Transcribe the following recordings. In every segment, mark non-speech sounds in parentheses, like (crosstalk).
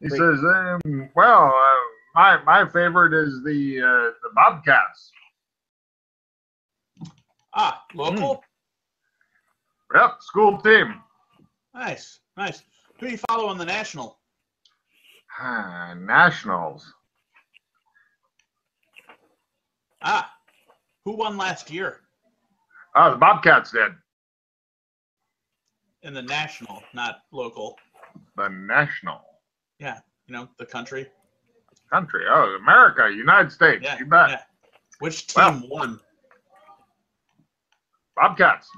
He Great. says, um, "Well, uh, my my favorite is the uh, the Bobcats. Ah, local. Yep, school team. Nice, nice. Who do you follow on the national? Ah, Nationals. Ah, who won last year Ah, the Bobcats did. in the national, not local? The national Yeah, you know the country. country. Oh, America, United States. Yeah, you bet. yeah. Which team Well. won? Bobcats.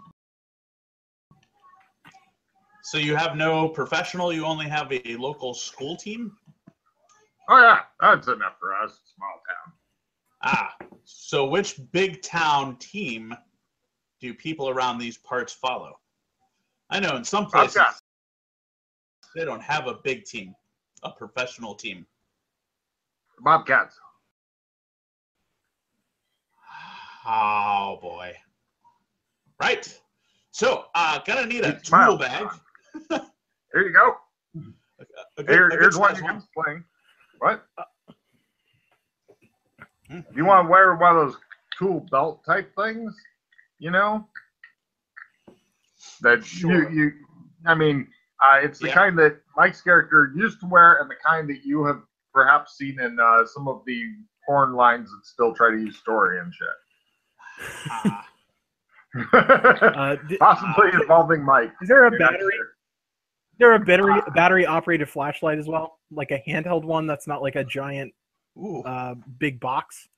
So you have no professional. You only have a local school team. Oh yeah, that's enough for us. Small town. Ah, so which big town team do people around these parts follow? I know in some places Bobcats. they don't have a big team, a professional team. Bobcats. Oh boy. Right. So uh gonna need a tool bag. Here you go. A good- Here, here's one you can sling. What? Hmm. You want to wear one of those cool belt type things? You know? That Sure. you, you, I mean, uh, it's the Yeah. kind that Mike's character used to wear and the kind that you have perhaps seen in uh, some of the porn lines that still try to use story and shit. Uh, (laughs) d- Possibly involving Mike. is there a You're battery? sure. Is there a battery battery operated flashlight as well, like a handheld one that's not like a giant uh, big box?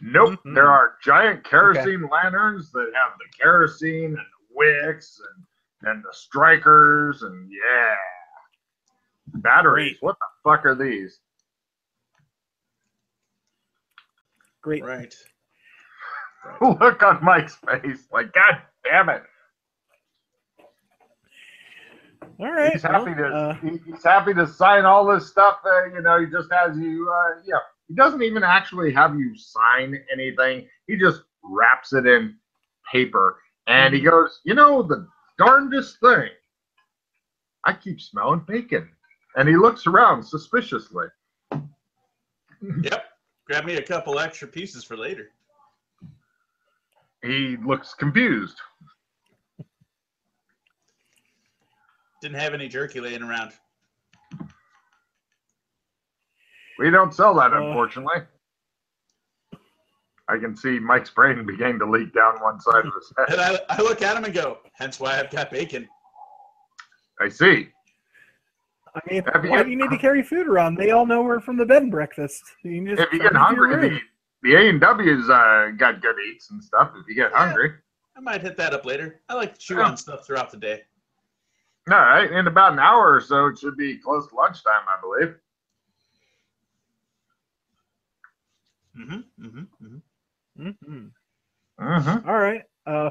Nope. Mhm. There are giant kerosene lanterns that have the kerosene and the wicks and, and the strikers and yeah. Batteries. Great. What the fuck are these? Great. (laughs) right. Look on Mike's face. Like, God damn it. All right. He's happy well, to uh, he's happy to sign all this stuff. Uh, you know, he just has you. Uh, yeah, he doesn't even actually have you sign anything. He just wraps it in paper, and he goes, "You know, the darndest thing. I keep smelling bacon." And he looks around suspiciously. Yep. Grab me a couple extra pieces for later. He looks confused. Didn't have any jerky laying around. We don't sell that, Uh. unfortunately. I can see Mike's brain (laughs) beginning to leak down one side of his head. And I, I look at him and go, hence why I've got bacon. I see. I mean, Have you why do you need to carry food around? They all know we're from the bed and breakfast. You can just if you get it into your hungry, the, the A and W's uh, got good eats and stuff. If you get Yeah. hungry, I might hit that up later. I like to chew Yeah. on stuff throughout the day. all right. In about an hour or so, it should be close to lunchtime, I believe. Mm-hmm. Mm-hmm. mm-hmm. Mhm. Mm-hmm. All right. Uh,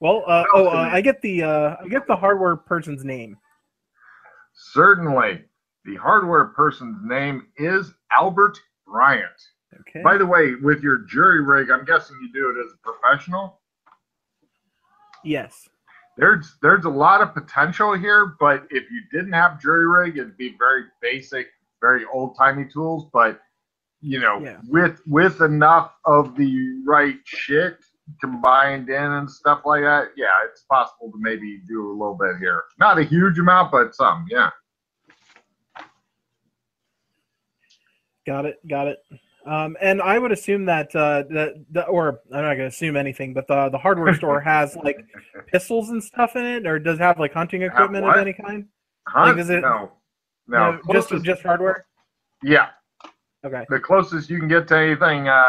well, uh, oh, uh, I get the uh, I get the hardware person's name. Certainly, the hardware person's name is Albert Bryant. Okay. By the way, with your jury rig, I'm guessing you do it as a professional. yes. There's there's a lot of potential here, but if you didn't have jury rig, it'd be very basic, very old timey tools. But you know, Yeah. with with enough of the right shit combined in and stuff like that, yeah, it's possible to maybe do a little bit here. Not a huge amount, but some, yeah. Got it. Got it. Um, and I would assume that uh, that the, or I'm not gonna assume anything, but the the hardware (laughs) store has like pistols and stuff in it, or does it have like hunting equipment of any kind? Hunt? is it- no, no, No, just just hardware. yeah. Okay. the closest you can get to anything uh,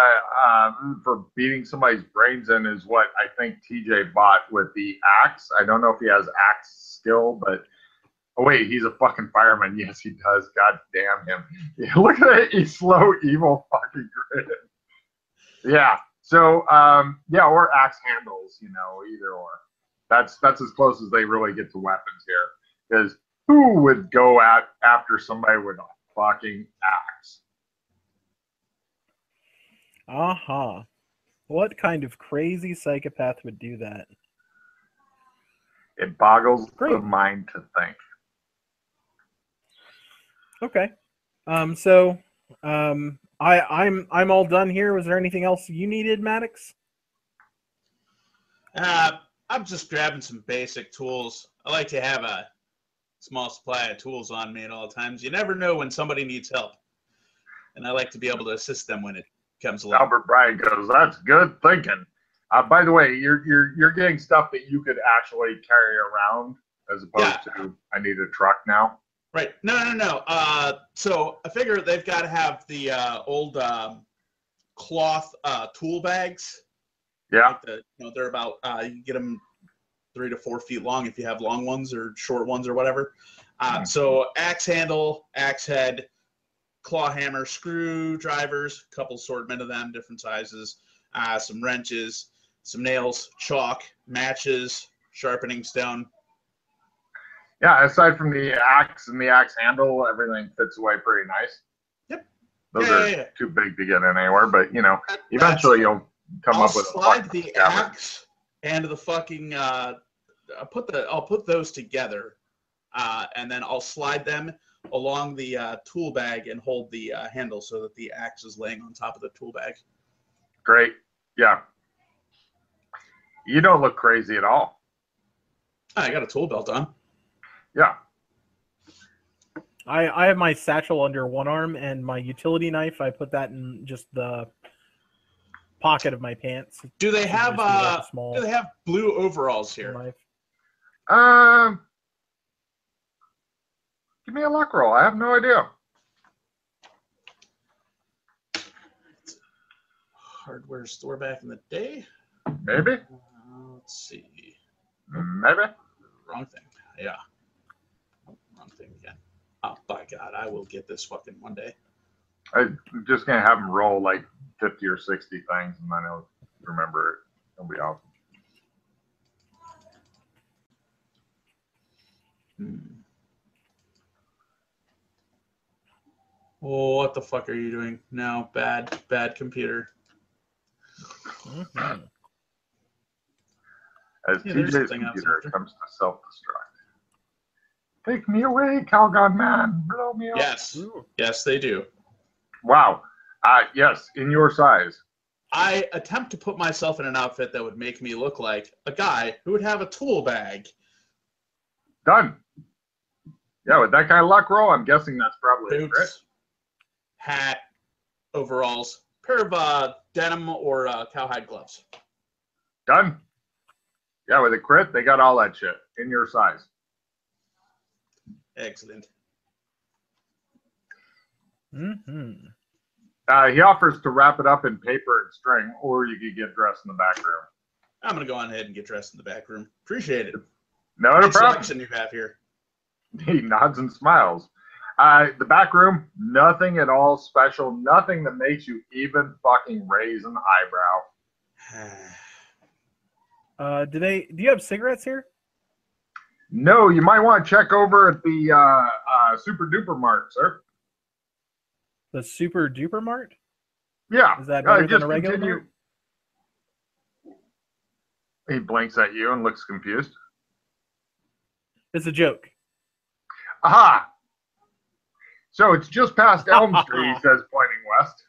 um, for beating somebody's brains in is what I think TJ bought with the axe. I don't know if he has axe skill, but oh wait, he's a fucking fireman. (laughs) Yes, he does. God damn him! (laughs) Look at that slow, evil fucking grin. Yeah. So um, yeah, or axe handles. You know, either or. That's that's as close as they really get to weapons here. Because who would go at after somebody with a fucking axe? Uh huh. What kind of crazy psychopath would do that? It boggles the mind to think. Okay. Um, so um, I I'm I'm all done here. Was there anything else you needed, Maddox? Uh, I'm just grabbing some basic tools. I like to have a small supply of tools on me at all times. You never know when somebody needs help, and I like to be able to assist them when it comes along. Albert Bryan goes, "That's good thinking." Uh, by the way, you're you're you're getting stuff that you could actually carry around as opposed Yeah. to I need a truck now. Right. No, no, no. Uh, so I figure they've got to have the uh, old um, cloth uh, tool bags. Yeah, Like the, you know, they're about uh, you can get them three to four feet long if you have long ones or short ones or whatever. Uh, so axe handle, axe head, claw hammer, screwdrivers, a couple assortment of them, different sizes, uh, some wrenches, some nails, chalk, matches, sharpening stone. yeah. Aside from the axe and the axe handle, everything fits away pretty nice. Yep. Those Yeah, are yeah, yeah. too big to get in anywhere, but you know, That- eventually you'll come I'll up with a slide fucking the axe and the fucking uh I'll put the I'll put those together uh and then I'll slide them along the uh, tool bag and hold the uh, handle so that the axe is laying on top of the tool bag. Great. Yeah. You don't look crazy at all. Ah, I got a tool belt on. Yeah. I I have my satchel under one arm and my utility knife. I put that in just the pocket of my pants. Do they have be a uh small do they have blue overalls here? knife. Um, give me a luck roll. I have no idea. Hardware store back in the day. Maybe. Uh, let's see. Maybe. Wrong thing. Yeah. Wrong thing again. Oh by God, I will get this fucking one day. I'm just gonna have him roll like fifty or sixty things, and then he'll remember it. It'll be awesome. Hmm. What the fuck are you doing? No, bad, bad computer. Mhm. As Yeah, there's TJ's computer comes to self-destruct. Take me away, Calgon man. Blow me up. Yes, Ooh. yes, they do. Wow. Uh, yes, in your size. I attempt to put myself in an outfit that would make me look like a guy who would have a tool bag, Done. Yeah, with that kind of luck roll, I'm guessing that's probably a crit. boots, hat, overalls, pair of uh, denim or uh, cowhide gloves. Done. Yeah, with a crit, they got all that shit in your size. Excellent. Mhm. Uh, he offers to wrap it up in paper and string, or you could get dressed in the back room. I'm gonna go on ahead and get dressed in the back room. Appreciate it. No Good problem. selection you have here. (laughs) He nods and smiles. Uh, the back room, nothing at all special, nothing that makes you even fucking raise an eyebrow. (sighs) Uh, do they? Do you have cigarettes here? No, you might want to check over at the uh, uh, Super Duper Mart, sir. The Super Duper Mart? Yeah. Is that uh, better than a regular continue. Mart? He blinks at you and looks confused. It's a joke. Aha! So it's just past (laughs) Elm Street, he says, pointing west.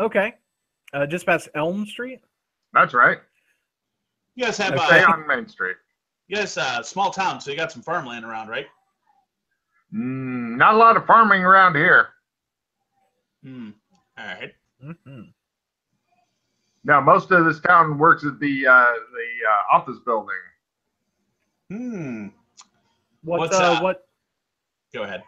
Okay. Uh, just past Elm Street. That's right. You guys have Stay uh, on Main Street. you guys uh, small town, so you got some farmland around, right? Mm, not a lot of farming around here. Hmm. All right. hmm Now, most of this town works at the uh, the uh, office building. Hmm. What? What's uh, that? what? Go ahead.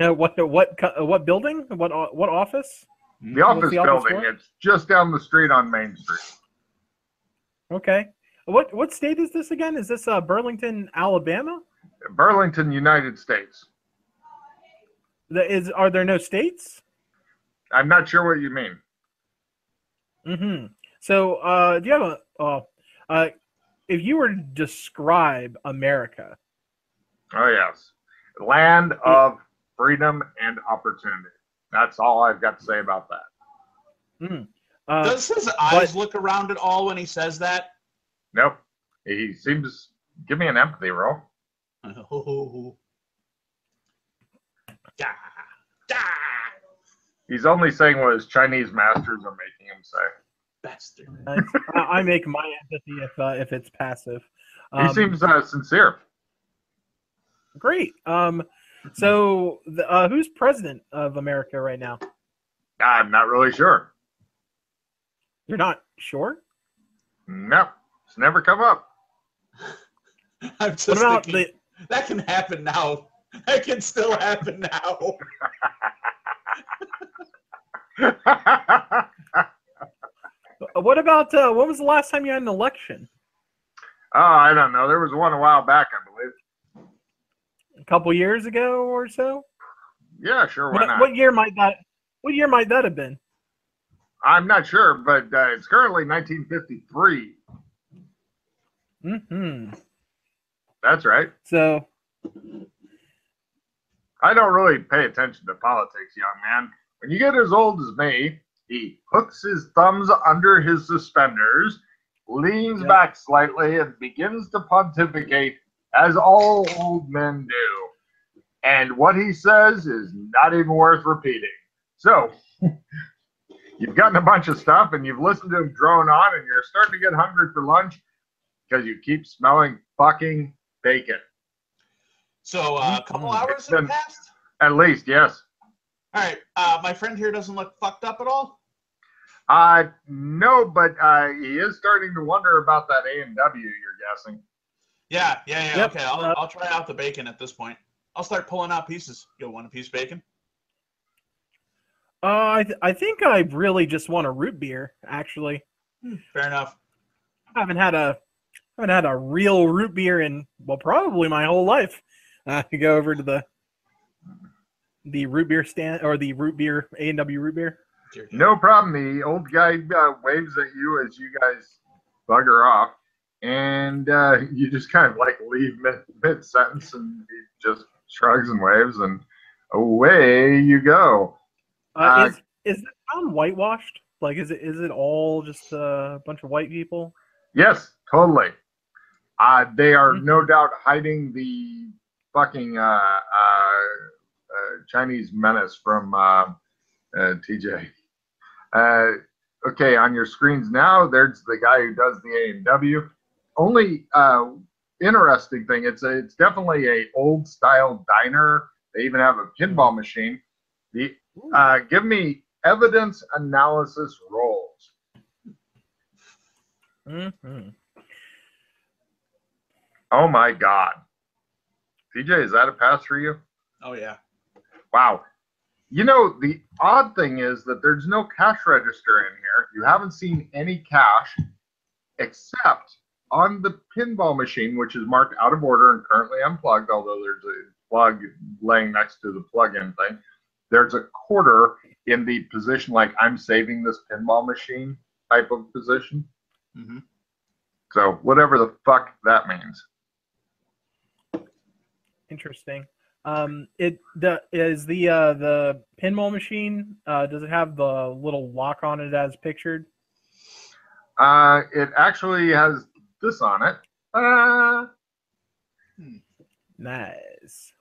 Uh, what? What? uh, What building? What? What office? The office the office building. for? It's just down the street on Main Street. Okay. What? What state is this again? Is this uh, Burlington, Alabama? Burlington, United States. The- Is are there no states? I'm not sure what you mean. Mm-hmm. So, uh, do you have a? Uh, uh, if you were to describe America, Oh yes, land of freedom and opportunity. That's all I've got to say about that. uh, Does his eyes look around at all when he says that? Nope. He seems. Give me an empathy roll. (laughs) Da, da. He's only saying what his Chinese masters are making him say. Bastard. I, I make my empathy if uh, if it's passive. He Um, seems uh, sincere. great. Um, so the, uh, who's president of America right now? I'm not really sure. You're not sure. No, it's never come up. (laughs) I'm just What about thinking, that can happen now. That can still happen now. (laughs) What about uh, when was the last time you had an election? Oh, I don't know. There was one a while back, I believe. Couple years ago or so. Yeah, sure. Why What, not? what year might that? What year might that have been? I'm not sure, but uh, it's currently 1953. Hmm. That's right. So I don't really pay attention to politics, young man. When you get as old as me, he hooks his thumbs under his suspenders, leans Yep. back slightly, and begins to pontificate as all old men do. And what he says is not even worth repeating. So, (laughs) you've gotten a bunch of stuff and you've listened to him drone on, and you're starting to get hungry for lunch because you keep smelling fucking bacon. So uh, a couple hours have passed. At least, yes. All right. Uh, my friend here doesn't look fucked up at all. Uh, no, but uh, he is starting to wonder about that A and W. You're guessing. Yeah, yeah, yeah. Yep, Okay, I'll, uh, I'll try out the bacon at this point. I'll start pulling out pieces. You want a piece of bacon? uh, I th- I think I really just want a root beer. Actually, Fair enough. I haven't had a haven't had a real root beer in well probably my whole life. (laughs) Uh, to go over to the the root beer stand or the root beer A and W root beer. No problem. The old guy uh, waves at you as you guys bugger off, and uh, you just kind of like leave mid mid sentence, and he just shrugs and waves, and away you go. Uh, Uh, is is the town whitewashed? Like, is it is it all just a bunch of white people? Yes, totally. Uh, they are Mhm. no doubt hiding the fucking uh, uh, uh, Chinese menace from TJ. Uh, okay, on your screens now, there's the guy who does the A and W. Only uh, interesting thing, it's a, it's definitely a old style diner. They even have a pinball machine. The uh, give me evidence analysis rolls. Mm-hmm. Oh my god. TJ, is that a pass for you? Oh yeah. Wow. You know, the odd thing is that there's no cash register in here. You haven't seen any cash except on the pinball machine, which is marked out of order and currently unplugged, although there's a plug laying next to the plug-in thing. There's a quarter in the position like I'm saving this pinball machine type of position. hmm So whatever the fuck that means. Interesting. Um, it the is the uh the pinball machine. Uh, does it have the little lock on it as pictured? Uh, it actually has this on it. Uh, Nice.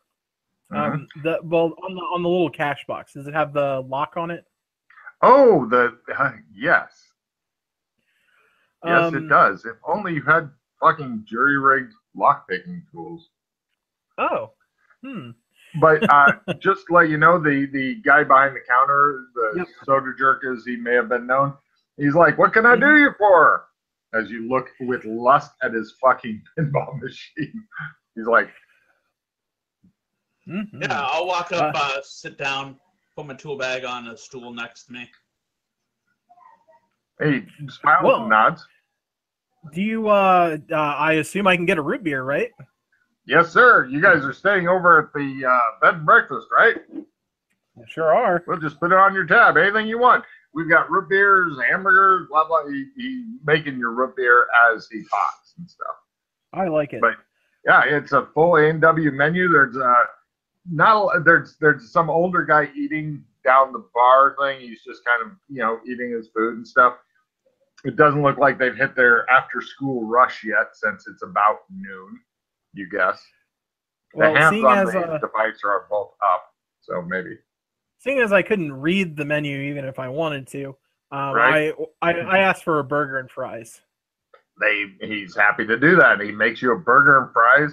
mhm. Um, the well on the on the little cash box. Does it have the lock on it? Oh, the uh, (laughs) yes, yes, Um, it does. If only you had fucking jury rigged lock picking tools. Oh. Hmm. But uh, (laughs) just to let you know, the the guy behind the counter, the Yep. soda jerk, as he may have been known, he's like, "What can I do you for?" As you look with lust at his fucking (laughs) pinball machine, he's like, Mhm. Yeah, I'll walk up, uh, sit down, put my tool bag on a stool next to me. "Hey, smiles Well- and nods." Do you? Uh, uh, I assume I can get a root beer, right? Yes, sir. You guys are staying over at the uh, bed and breakfast, right? Sure are. We'll just put it on your tab. Anything you want. We've got root beers, hamburgers, blah blah. He, he making your root beer as he talks and stuff. I like it. But- Yeah, it's a full A and W menu. There's uh not a- there's there's some older guy eating down the bar thing. He's just kind of you know eating his food and stuff. It doesn't look like they've hit their after school rush yet, since it's about noon. You guess. The well, hands on as the uh, device are both up, So maybe. Seeing as I couldn't read the menu even if I wanted to, um, Right. I, I I asked for a burger and fries. They he's happy to do that. He makes you a burger and fries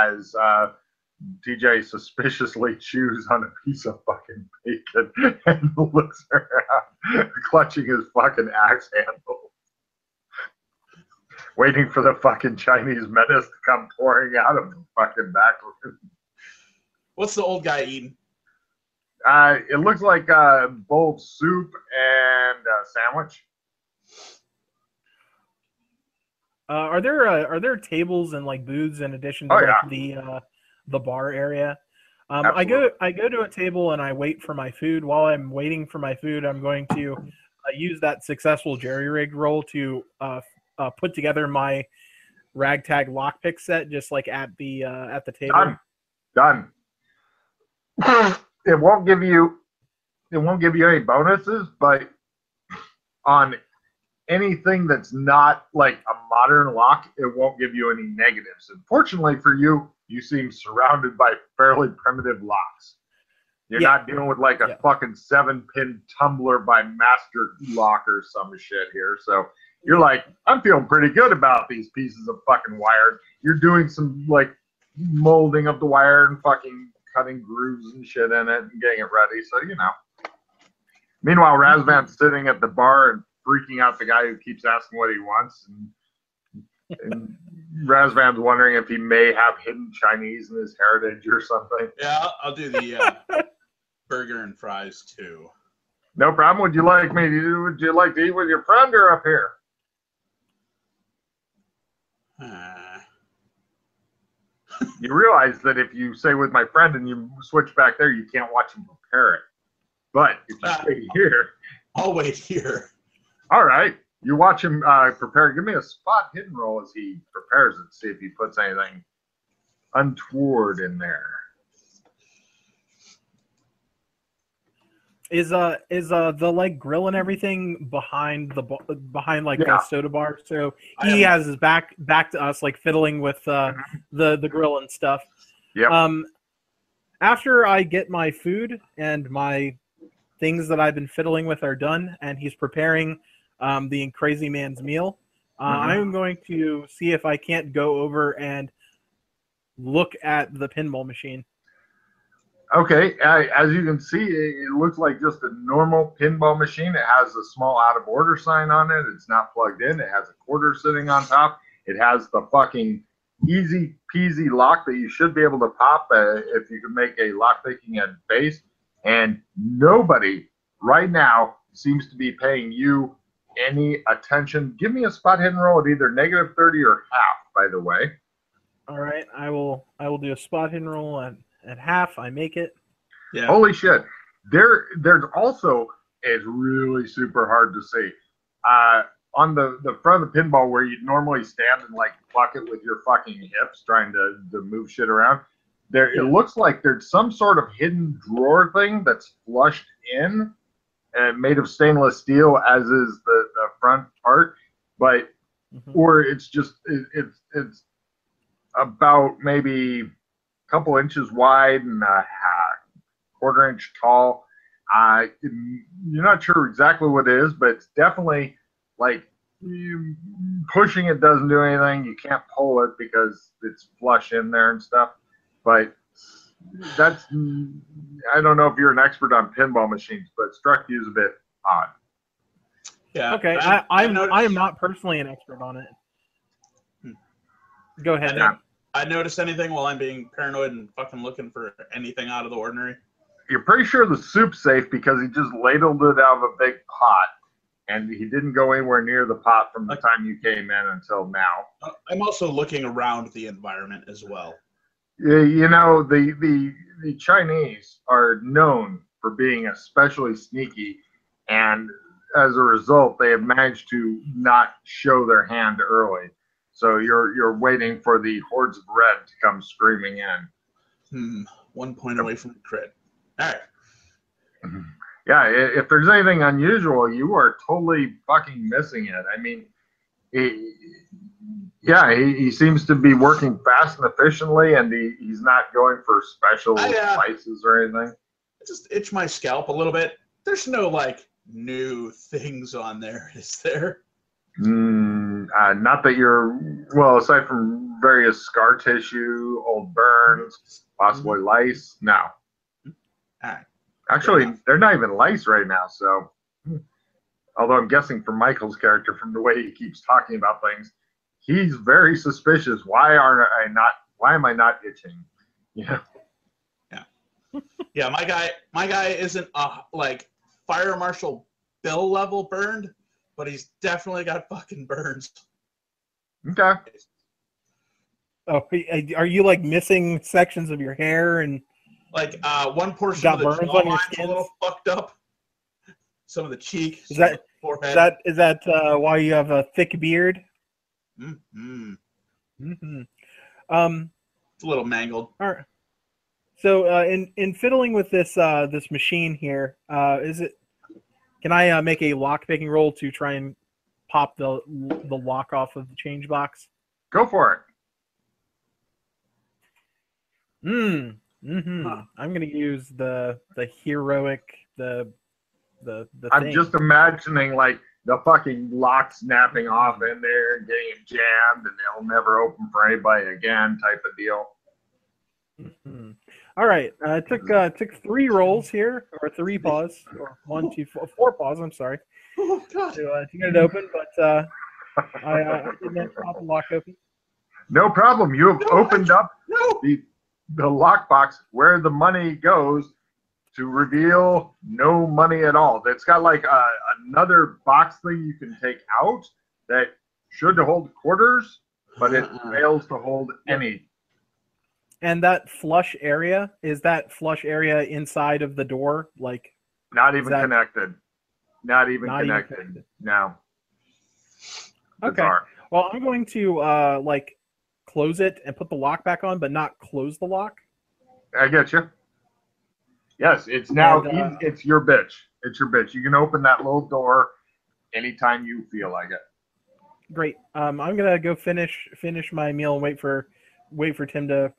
as uh, TJ suspiciously (laughs) chews on a piece of fucking bacon (laughs) and looks around, (laughs) clutching his fucking axe handle, waiting for the fucking Chinese menace to come pouring out of the fucking back room. What's the old guy eating? Uh, it looks like a bowl of soup and a sandwich. Uh, are there uh, are there tables and like booths in addition to Oh, like, the uh, the bar area? Um, I go I go to a table and I wait for my food. While I'm waiting for my food, I'm going to uh, use that successful jerry rig roll to uh, uh, put together my ragtag lockpick set, just like at the uh, at the table. Done. Done. (laughs) it won't give you it won't give you any bonuses, but on anything that's not like a modern lock, it won't give you any negatives. And fortunately for you, you seem surrounded by fairly primitive locks. You're Yeah. not dealing with like a Yeah. fucking seven pin tumbler by Master Lock or some shit here. So you're like, I'm feeling pretty good about these pieces of fucking wire. You're doing some like molding of the wire and fucking cutting grooves and shit in it and getting it ready. So you know. Meanwhile, Razvan's sitting at the bar and freaking out the guy who keeps asking what he wants, and, and (laughs) Razvan's wondering if he may have hidden Chinese in his heritage or something. Yeah, I'll, I'll do the uh, (laughs) burger and fries too. No problem. Would you like me to? Would you like to eat with your friend or up here? Uh, (laughs) You realize that if you say with my friend and you switch back there, you can't watch him prepare it. But if you Ah. stay here, I'll wait here. all right, you watch him uh, prepare. Give me a spot hidden roll as he prepares it. See if he puts anything untoward in there. Is uh is uh the like grill and everything behind the behind like Yeah. the soda bar? So he has his back back to us, like fiddling with uh, the the grill and stuff. Yeah. Um, after I get my food and my things that I've been fiddling with are done, and he's preparing um, the crazy man's meal, uh, Mhm. I'm going to see if I can't go over and look at the pinball machine. Okay, uh, as you can see, it, it looks like just a normal pinball machine. It has a small out of order sign on it. It's not plugged in. It has a quarter sitting on top. It has the fucking easy peasy lock that you should be able to pop uh, if you can make a lock picking at base. And nobody right now seems to be paying you any attention. Give me a spot hidden roll at either negative 30 or half, by the way. All right, I will I will do a spot hidden roll at, at half. I make it. Yeah. Holy shit. There there's also it's really super hard to see. Uh on the, the front of the pinball where you'd normally stand and like pluck it with your fucking hips trying to, to move shit around. There it looks like there's some sort of hidden drawer thing that's flushed in and made of stainless steel as is the, the front part. But Mhm. or it's just it, it's it's about maybe a couple inches wide and a quarter inch tall. Uh, you're not sure exactly what it is, but it's definitely like you, pushing it doesn't do anything. You can't pull it because it's flush in there and stuff. But that's I don't know if you're an expert on pinball machines, but struck you as a bit odd. Yeah. Okay, I- I, I'm noticed- I am not personally an expert on it. Hmm. Go ahead. I Nick. I notice anything while I'm being paranoid and fucking looking for anything out of the ordinary. you're pretty sure the soup's safe because he just ladled it out of a big pot and he didn't go anywhere near the pot from the time you came in until now. Uh, I'm also looking around the environment as well. You know, the, the, the Chinese are known for being especially sneaky, and as a result, they have managed to not show their hand early. So you're you're waiting for the hordes of red to come screaming in. Hmm. One point away from the crit. All right. Yeah, if there's anything unusual, you are totally fucking missing it. I mean, he, yeah, he, he seems to be working fast and efficiently, and he, he's not going for special I, uh, spices or anything. just itch my scalp a little bit. There's no like new things on there, (laughs) is there? Mm, uh, not that you're well, aside from various scar tissue, old burns, possibly lice. No. Alright. Actually, enough. they're not even lice right now. So, although I'm guessing from Michael's character, from the way he keeps talking about things, he's very suspicious. Why aren't I not? Why am I not itching? Yeah. (laughs) Yeah, my guy, my guy isn't uh like fire marshal Bill level burned, but he's definitely got fucking burns. Okay. Oh, are you like missing sections of your hair and Like uh, one portion Got of the burns on your jawline's a skin? little fucked up. Some of the cheek. Is that forehead. is that is that uh, why you have a thick beard? Mhm. hmm Um, It's a little mangled. all right. So uh, in in fiddling with this uh, this machine here, uh, is it? Can I uh, make a lock picking roll to try and pop the the lock off of the change box? Go for it. Mm. hmm Huh. I'm gonna use the the heroic the the the I'm thing. just imagining like the fucking lock snapping off in there and getting jammed, and they'll never open for anybody again, type of deal. Mhm. All right. Uh, it took uh, took three rolls here, or three paws, or one, two, four, four paws. I'm sorry Oh god. to, uh, to get it open, but uh, I, uh, I did not pop the lock open. No problem. You have No, I opened up No. the the lockbox where the money goes to reveal no money at all. It's got like a, another box thing you can take out that should hold quarters, but it Uh-uh. fails to hold any. And that flush area is that flush area inside of the door, like Not even that- connected. Not even not even connected. connected. No. Okay. Well, I'm going to uh, like close it and put the lock back on, but not close the lock. I get you. Yes, it's now And, uh, it's your bitch. It's your bitch. You can open that little door anytime you feel like it. Great. Um, I'm gonna go finish finish my meal and wait for wait for Tim to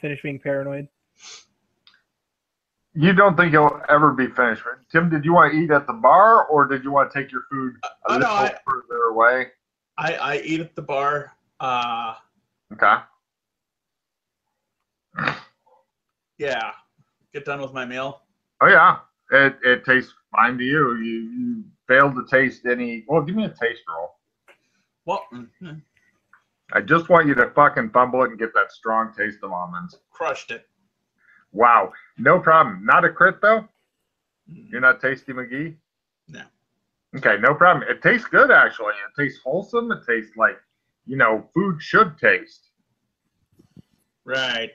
finish being paranoid. You don't think you'll ever be finished, right? Tim? Did you want to eat at the bar, or did you want to take your food a no, little I- further away? I I eat at the bar. Uh Okay. yeah. Get done with my meal. Oh yeah, it it tastes fine to you. You you failed to taste any. Well, give me a taste roll. Well, mhm. I just want you to fucking fumble it and get that strong taste of almonds. crushed it. Wow, no problem. Not a crit though. You're not Tasty McGee? No. Okay, no problem. It tastes good actually. It tastes wholesome. It tastes like, you know, food should taste. Right.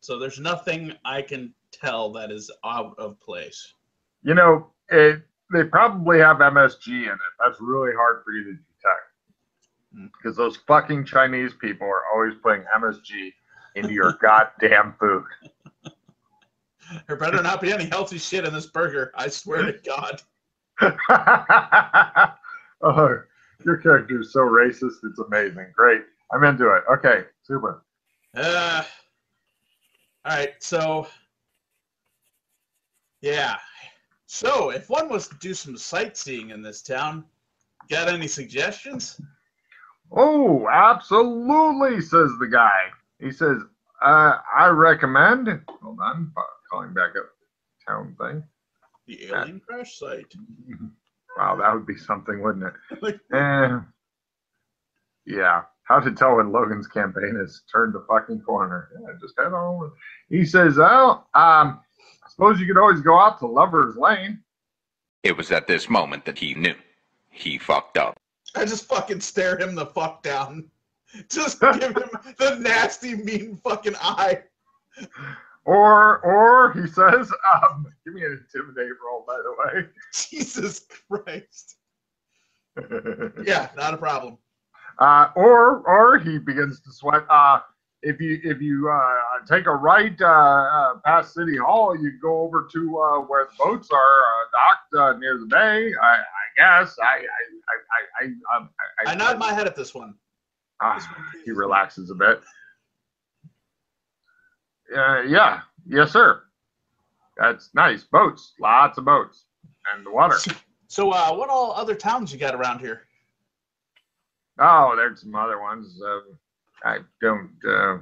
So there's nothing I can tell that is out of place. You know, it they probably have MSG in it. That's really hard for you to. Because those fucking Chinese people are always putting MSG into your goddamn food. (laughs) There better not be any healthy shit in this burger. I swear to God. (laughs) oh, your character is so racist. It's amazing. Great. I'm into it. Okay, super. Uh, all right. So, yeah. So, if one was to do some sightseeing in this town, got any suggestions? Oh, absolutely, says the guy. He says, uh, I recommend. Hold on, calling back up town thing. The alien crash site. (laughs) Wow, that would be something, wouldn't it? Like- (laughs) Eh, yeah. How to tell when Logan's campaign has turned the fucking corner. Yeah, just head on. He says, well, um, I suppose you could always go out to Lover's Lane. It was at this moment that he knew. He fucked up. I just fucking stare him the fuck down. (laughs) Just give him (laughs) the nasty, mean fucking eye. Or, or he says, um, give me an intimidate roll, by the way. (laughs) Jesus Christ. Yeah, not a problem. Uh, or or he begins to sweat. Uh, if you if you uh, take a right uh, uh, past City Hall, you go over to uh, where the boats are uh, docked uh, near the bay. I, I guess. I I I I, um, I, I nod my head at this one. Ah, he relaxes a bit. Uh, yeah. Yes, sir. That's nice. Boats, lots of boats, and the water. So, uh, what all other towns you got around here? Oh, there's some other ones. I don't. Uh,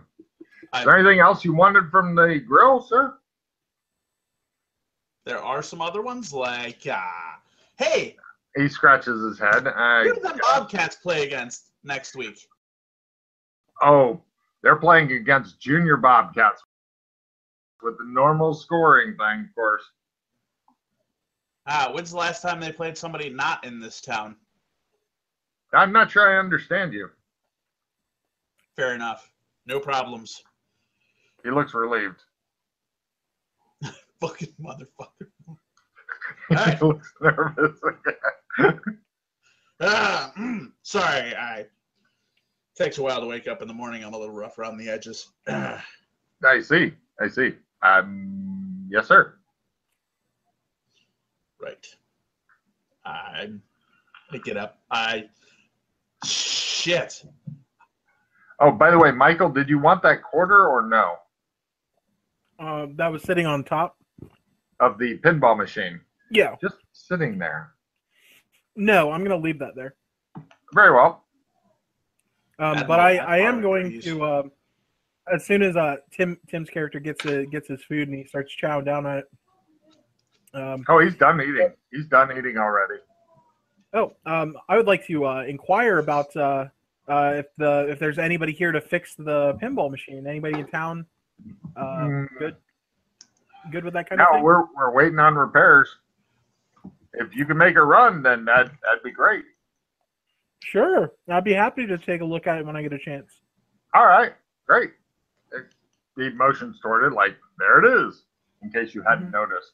I- is there anything else you wanted from the grill, sir? There are some other ones like, uh, hey, He scratches his head. Uh, who do the Bobcats play against next week? oh, they're playing against Junior Bobcats with the normal scoring thing, of course. Ah, when's the last time they played somebody not in this town? I'm not sure I understand you. Fair enough. No problems. He looks relieved. (laughs) Fucking motherfucker. (laughs) he looks nervous. (laughs) Ah, mm, sorry, I takes a while to wake up in the morning. I'm a little rough around the edges. Ah, I see. I see. Um, yes, sir. right. I, I get up. I shit. Oh, by the way, Michael, did you want that quarter or no Uh, that was sitting on top. of the pinball machine? Yeah. Just sitting there. No, I'm gonna leave that there. Very well. Um, but I, I am going please. to um, as soon as uh Tim Tim's character gets a, gets his food and he starts chowing down on it. Um, Oh, he's done eating. He's done eating already. oh, um, I would like to uh, inquire about uh, if the if there's anybody here to fix the pinball machine. Anybody in town? Uh, Mm. Good. Good with that kind of thing. No, we're we're waiting on repairs. If you can make a run, then that that'd be great. Sure, I'd be happy to take a look at it when I get a chance. All right, great. The motion's toward it, like there it is. In case you hadn't Mhm. noticed.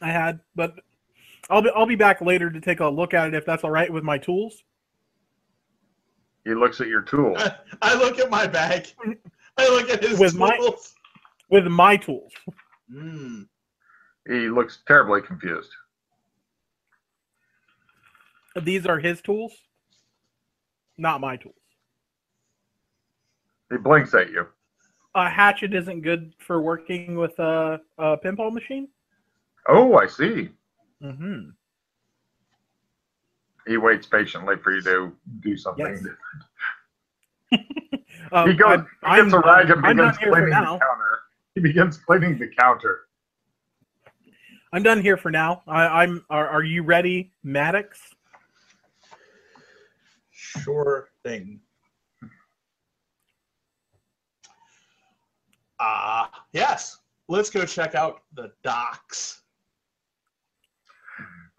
I had, but I'll be I'll be back later to take a look at it if that's all right with my tools. He looks at your tool. (laughs) I look at my bag. I look at his With my- With my tools. Mm. He looks terribly confused. These are his tools, not my tools. He blinks at you. A hatchet isn't good for working with a, a pinball machine. Oh, I see. Mm-hmm. He waits patiently for you to do something. Yes. different. (laughs) Um, He goes, I, he gets a rag and I'm begins not here for cleaning the counter. He begins cleaning the counter. I'm done here for now. I, I'm. Are, are you ready, Maddox? Sure thing. Ah, yes. Let's go check out the docks.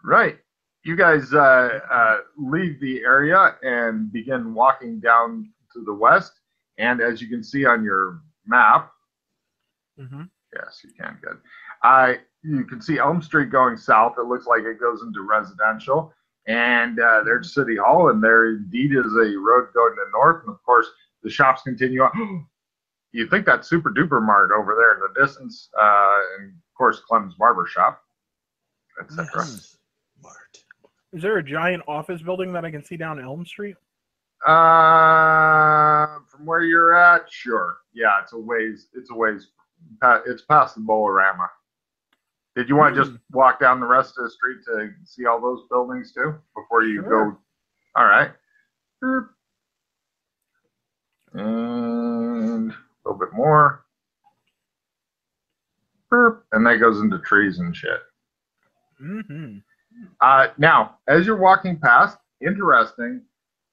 Right. You guys uh, uh, leave the area and begin walking down to the west. And as you can see on your map, Mm-hmm. yes, you can. Good. I you can see Elm Street going south. It looks like it goes into residential, and uh, there's City Hall, and there indeed is a road going to north. And of course, the shops continue on. (gasps) you think that's Super Duper Mart over there in the distance, uh, and of course Clem's Barber Shop, etc. Yes. Is there a giant office building that I can see down Elm Street? Uh, from where you're at, sure. Yeah, it's a ways. It's a ways. It's past the Bolorama. Did you want to just walk down the rest of the street to see all those buildings too before you Sure. go? All right. And a little bit more. And that goes into trees and shit. Mm-hmm. Uh, now, as you're walking past, interesting.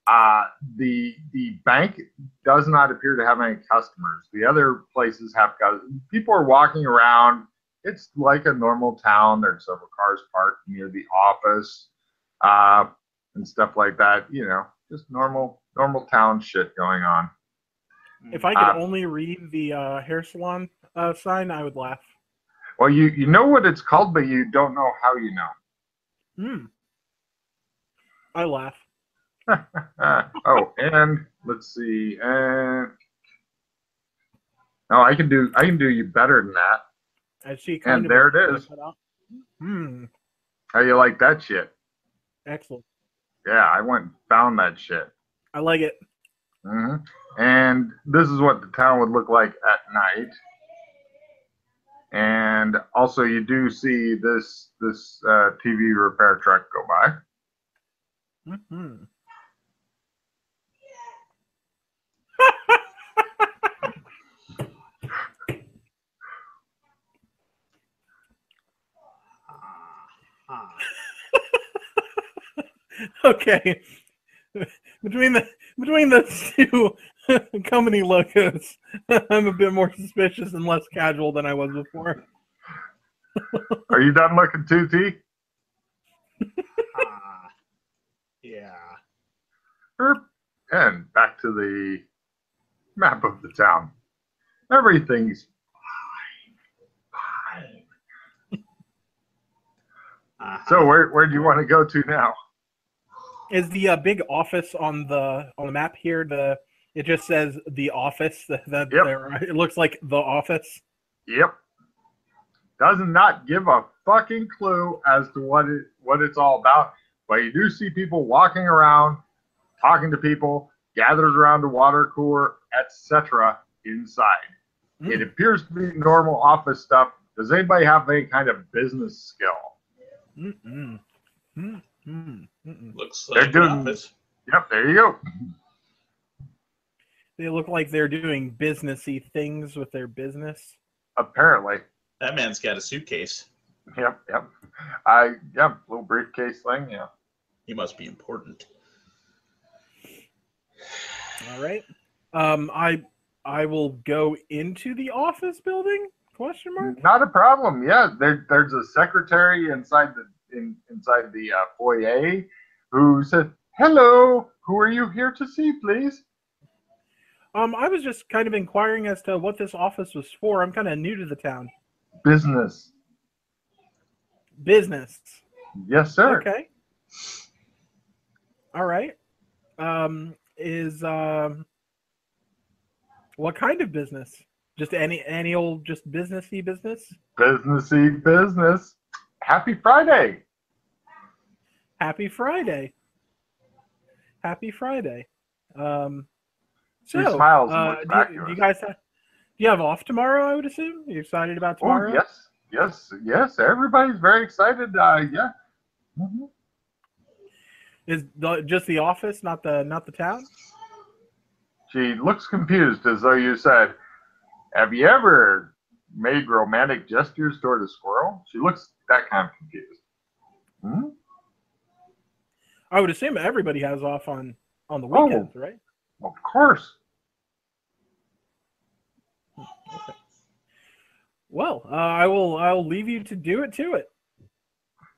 Uh, the the bank does not appear to have any customers. The other places have customers. People are walking around. It's like a normal town. There's several cars parked near the office, uh, and stuff like that. You know, just normal normal town shit going on. If I could Uh, only read the uh, hair salon uh, sign, I would laugh. Well, you you know what it's called, but you don't know how you know. Hmm. I laugh. (laughs) Oh, and let's see. And no, I can do I can do you better than that. I see. kind And there it is. Hmm. How you like that shit? Excellent. Yeah, I went and found that shit. I like it. hmm And this is what the town would look like at night. And also, you do see this this uh, TV repair truck go by. Mhm. (laughs) Ah. Okay. Between the between the two (laughs) company logos, (laughs) I'm a bit more suspicious and less casual than I was before. Are you done looking too, T? Ah. (laughs) yeah. Erp. And back to the map of the town. Everything's fine. Fine. Uh-huh. So where where do you want to go to now? Is the uh, big office on the on the map here? The it just says the office. (laughs) That, that Yep. there, it looks like the office. Yep. Does not give a fucking clue as to what it what it's all about. But you do see people walking around, talking to people, gathered around a water cooler, etc. inside. Mm. It appears to be normal office stuff. Does anybody have any kind of business skill? Mm-mm. Mm-mm. Mm-mm. Looks They're like doing- office. Yep, there you go. They look like they're doing businessy things with their business. Apparently. That man's got a suitcase. Yep, yep. I yep, little briefcase thing, yeah. He must be important. All right. Um, I I will go into the office building? Question mark. Not a problem. Yeah, there, there's a secretary inside the in, inside the uh, foyer who said, "Hello, who are you here to see, please?" Um, I was just kind of inquiring as to what this office was for. I'm kind of new to the town. Business. Business. Yes, sir. Okay. All right. Um, is um, what kind of business? Just any any old just businessy business? Businessy business. Happy Friday. Happy Friday. Happy Friday. Um, She so, smiles and uh, looks do, back you, do you guys have, do you have off tomorrow? I would assume. You excited about Oh, tomorrow? yes, yes, yes. Everybody's very excited. Uh, yeah. Mhm. Is the, just the office, not the not the town? She looks confused as though you said, Have you ever made romantic gestures toward a squirrel? She looks that kind of confused. Hmm? I would assume everybody has off on on the Oh. right? Of course. Well, uh, I will. I will leave you to do it to it.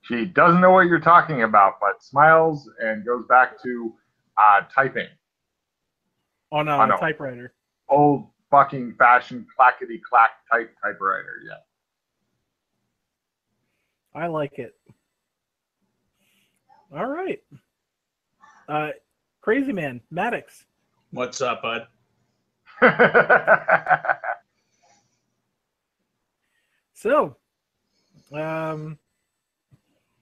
She doesn't know what you're talking about, but smiles and goes back to uh, typing. on a I know. typewriter. Old fucking fashioned clackety clack type typewriter. Yeah. I like it. All right. Uh, crazy man, Maddox. What's up, bud? (laughs) So, um,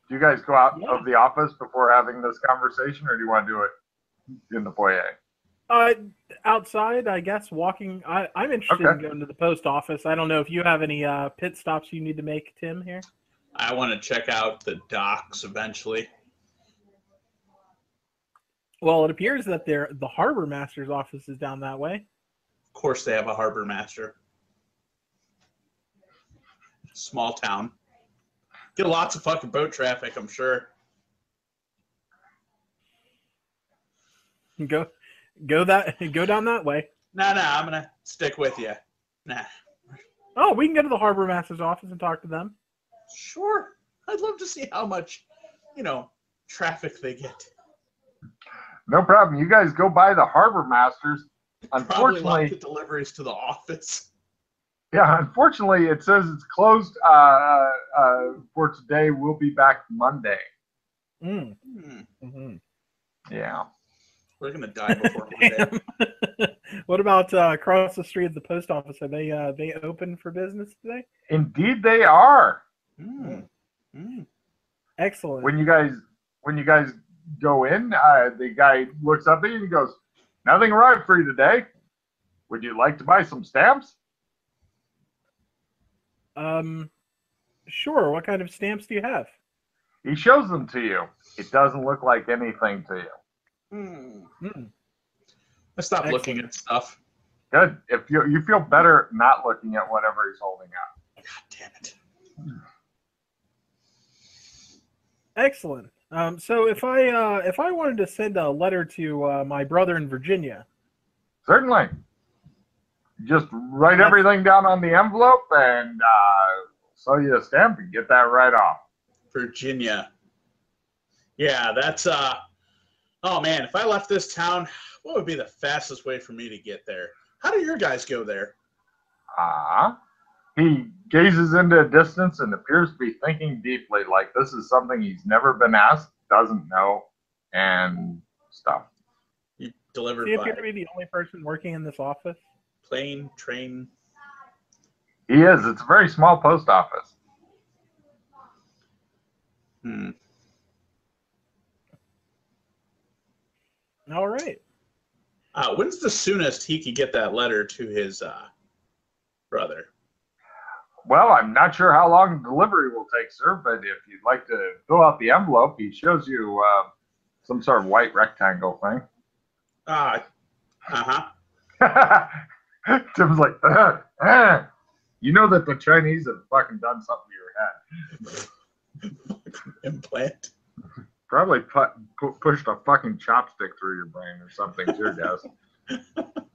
do you guys go out Yeah. of the office before having this conversation, or do you want to do it in the foyer? uh, outside, I guess walking. I, I'm interested in going to the post office. I don't know if you have any uh, pit stops you need to make, Tim. Here. I want to check out the docks eventually. Well, it appears that they're, the harbor master's office is down that way. Of course, they have a harbor master. Small town. Get lots of fucking boat traffic, I'm sure. Go, go that, go down that way. Nah, nah, I'm gonna stick with you. Nah, Oh, we can go to the harbor master's office and talk to them. sure. I'd love to see how much, you know, traffic they get. No problem. You guys go by the harbor masters. Unfortunately, the deliveries to the office. Yeah, unfortunately, it says it's closed uh, uh, for today. We'll be back Monday. Mm. Hmm, hmm Yeah. we're gonna die before (laughs) Monday. (laughs) what about uh, across the street at the post office? Are they uh, they open for business today? Indeed, they are. Hmm, hmm. Excellent. When you guys when you guys go in, uh, the guy looks up at you and goes, "Nothing arrived for you today. Would you like to buy some stamps?" Um, sure. What kind of stamps do you have? He shows them to you. It doesn't look like anything to you. Hmm. Hmm. I stopped Excellent. looking at stuff. Good. If you you feel better not looking at whatever he's holding up. God damn it. Excellent. Um, so if I uh, if I wanted to send a letter to uh, my brother in Virginia, Certainly. Just write That's- everything down on the envelope and uh, sell you a stamp and get that right off. Virginia. Yeah, that's uh oh man, if I left this town, what would be the fastest way for me to get there? How do your guys go there? Ah. He gazes into a distance and appears to be thinking deeply, like this is something he's never been asked, doesn't know, and stuff. He deliver do you appear to be the only person working in this office? plane, train. He is. It's a very small post office. Hmm. All right. Uh, when's the soonest he could get that letter to his uh, brother? Well, I'm not sure how long delivery will take, sir, but if you'd like to fill out the envelope, he shows you uh, some sort of white rectangle thing. Uh uh-huh. (laughs) Tim's like, uh, uh. you know that the Chinese have fucking done something to your head. (laughs) Implant. Probably put, pu- pushed a fucking chopstick through your brain or something, your guess. (laughs)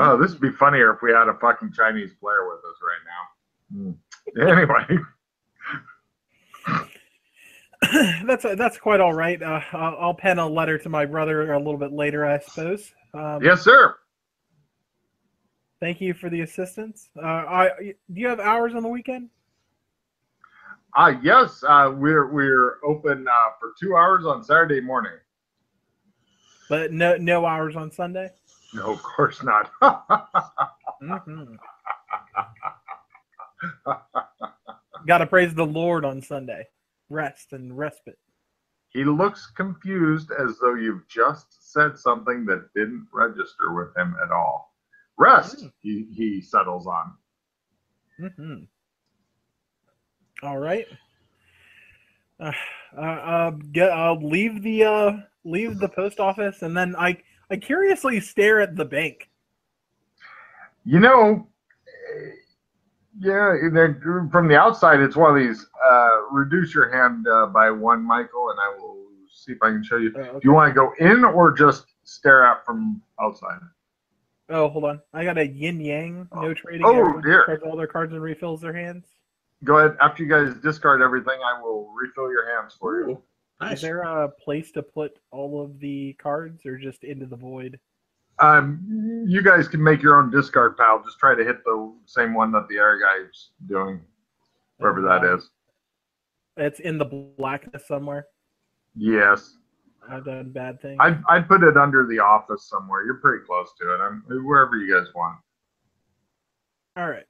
oh, this would be funnier if we had a fucking Chinese player with us right now. Hmm. (laughs) Anyway, (clears throat) that's that's quite all right. Uh, I'll, I'll pen a letter to my brother a little bit later, I suppose. Um, yes, sir. Thank you for the assistance. Uh, I do you have hours on the weekend? Uh, yes, uh, we're we're open uh, for two hours on Saturday morning. But no no hours on Sunday. No, of course not. hmm Got to praise the Lord on Sunday. Rest and respite. he looks confused as though you've just said something that didn't register with him at all. Rest, Mm. he, he settles on. Mm-hmm. All right. Uh, uh, uh, get, I'll leave the uh, leave the post office, and then I I curiously stare at the bank. You know, yeah, from the outside, it's one of these uh, reduce your hand uh, by one, Michael, and I will see if I can show you. Oh, Do you want to go in or just stare out from outside? Oh, hold on. I got a yin yang no trading. Oh, Everyone dear. all their cards and refills their hands. Go ahead. After you guys discard everything, I will refill your hands for you. Ooh, nice. Is there a place to put all of the cards, or just into the void? Um, you guys can make your own discard pile. Just try to hit the same one that the other guy's doing, wherever that Uh. It's in the blackness somewhere. Yes, I've done bad things. I'd I'd put it under the office somewhere. You're pretty close to it. I'm wherever you guys want. All right.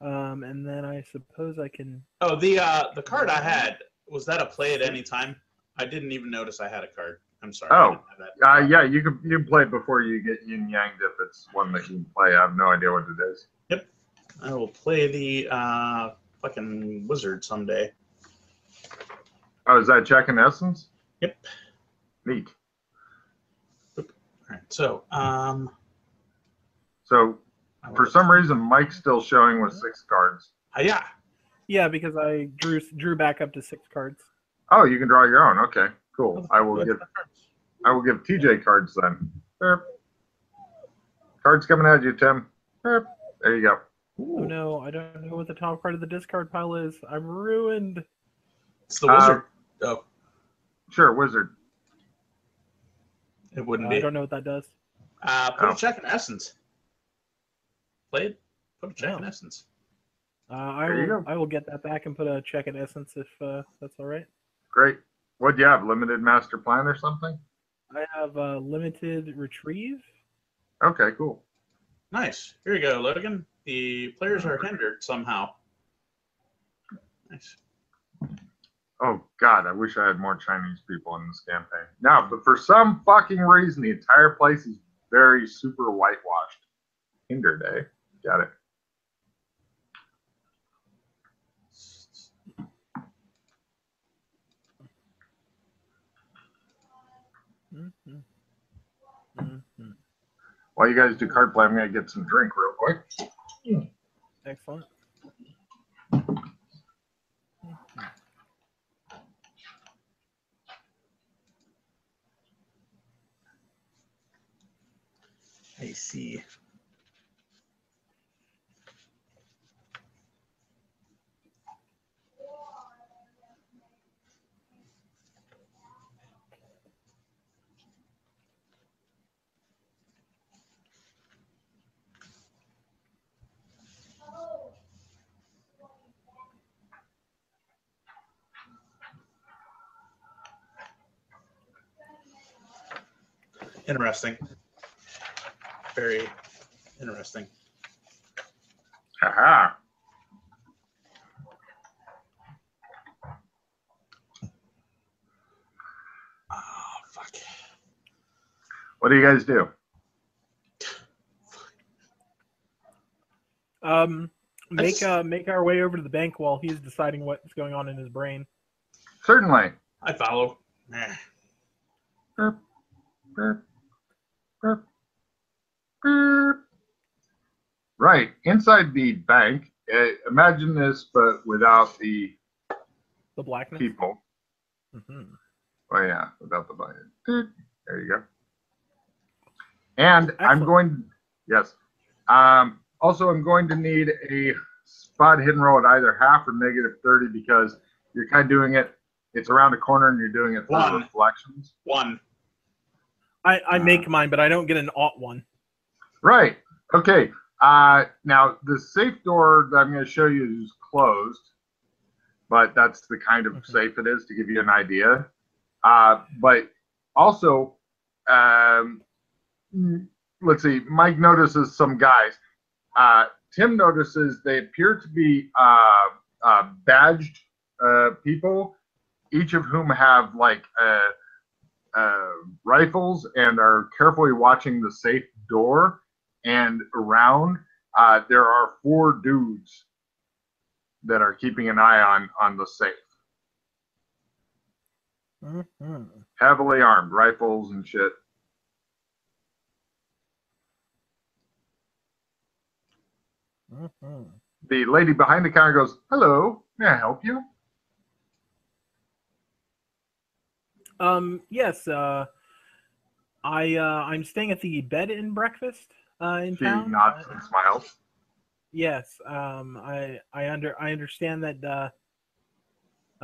Um, and then I suppose I can. Oh, the uh the card I had was that a play at any time? I didn't even notice I had a card. I'm sorry. Oh. Uh, yeah, you can you can play before you get yin yanged if it's one that you can play. I have no idea what it is. Yep, I will play the uh fucking wizard someday. Oh, is that check in essence? Yep. Neat. All right. So, um, So for some reason, Mike's still showing with six cards. Uh, yeah. Yeah, because I drew drew back up to six cards. Oh, you can draw your own. Okay, cool. I will give? I will give TJ cards then. Derp. Cards coming at you, Tim. Derp. There you go. Oh no, I don't know what the top card of the discard pile is. I'm ruined. It's the Uh, wizard. oh, Sure, wizard. it wouldn't I be. I don't know what that does. Uh, put Oh. a check in essence. Play it. Put a check in Oh. essence. Uh, I There will. I will get that back and put a check in essence if uh, that's all right. Great. What do you have? Limited master plan or something? I have uh, limited retrieve. Okay, cool. Nice. Here you go, Logan. The players are hindered somehow. Nice. Oh God, I wish I had more Chinese people in this campaign. Now, but for some fucking reason, the entire place is very super whitewashed. Hindered, eh? Got it. While you guys do card play, I'm gonna get some drink real quick. Excellent. I see. Interesting. Very interesting. Haha. Oh, fuck. What do you guys do? Um, make just- uh make our way over to the bank while he's deciding what's going on in his brain. Certainly. I follow. Eh. Burp, burp, burp, burp. Right. Inside the bank, uh, imagine this, but without the The blackness. people. Mm-hmm. Oh, yeah, without the button. There you go. And I'm going, yes. Um, also, I'm going to need a spot hidden roll at either half or negative 30 because you're kind of doing it, it's around a corner and you're doing it through One. reflections. One. I I Uh, make mine, but I don't get an alt one. Right. Okay. Uh, now the safe door that I'm going to show you is closed, but that's the kind of Mhm. safe it is to give you an idea. Uh, but also, um, let's see. Mike notices some guys. Uh, Tim notices they appear to be uh, uh, badged uh, people, each of whom have like uh, uh, rifles and are carefully watching the safe door and around uh, there are four dudes that are keeping an eye on on the safe. Hmm heavily armed rifles and shit. Hmm the lady behind the counter goes hello may i help you Um, yes. Uh, I uh, I'm staying at the bed and breakfast uh, in she town. nods and smiles Yes, um, I I under I understand that uh,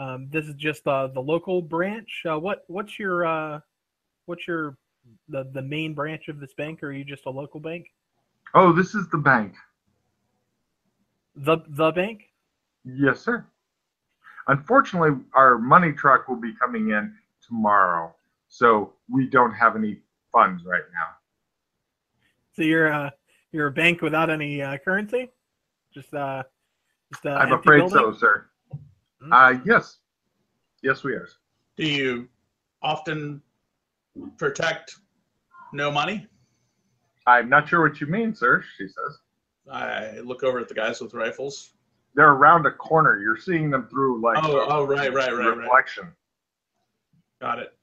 um, this is just uh, the local branch. Uh, what what's your uh, what's your the the main branch of this bank, or are you just a local bank? oh this is the bank The the bank. yes sir unfortunately our money truck will be coming in tomorrow so we don't have any funds right now So you're uh you're a bank without any uh, currency. Just uh, just uh, i'm afraid building? so sir Mm. uh yes yes we are Do you often protect no money? i'm not sure what you mean sir she says I look over at the guys with rifles. they're around a corner. You're seeing them through like Oh, oh, right, right, right, right. Got it.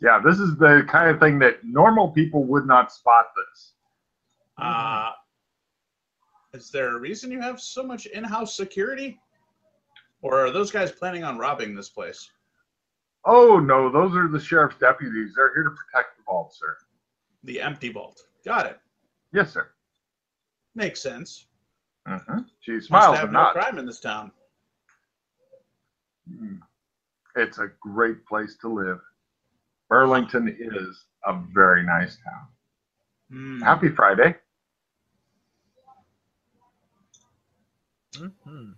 Yeah, this is the kind of thing that normal people would not spot this. Uh, is there a reason you have so much in-house security, or are those guys planning on robbing this place? Oh no, those are the sheriff's deputies. They're here to protect the vault, sir. The empty vault. Got it. Yes, sir. Makes sense. hmm She Must smiles have and no nods. crime in this town. Mm. It's a great place to live. Burlington is a very nice town. Hmm. Happy Friday. Mhm.